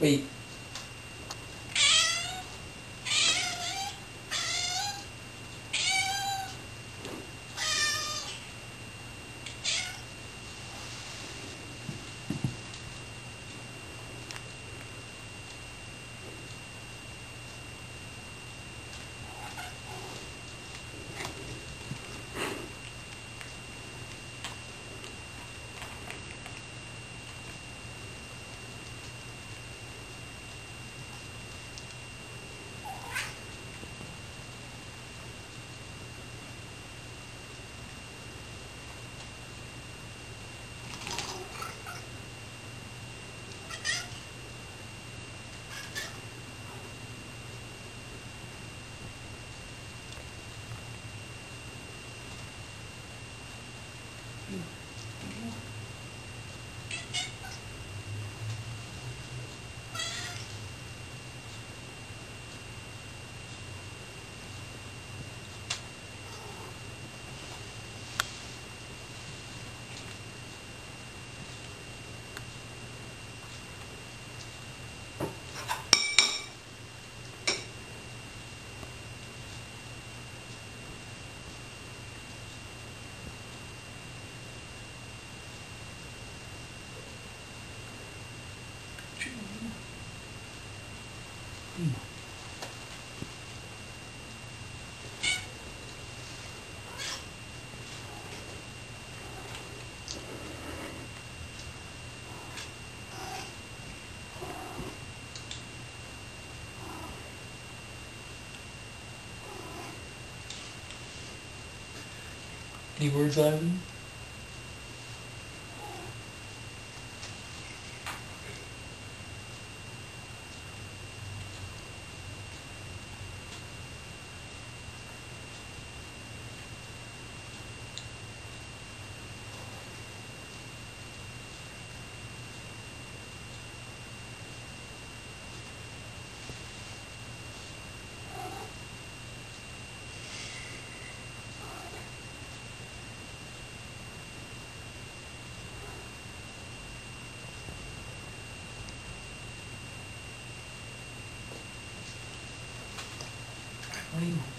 Wait. Mm. Any words, Ivan? You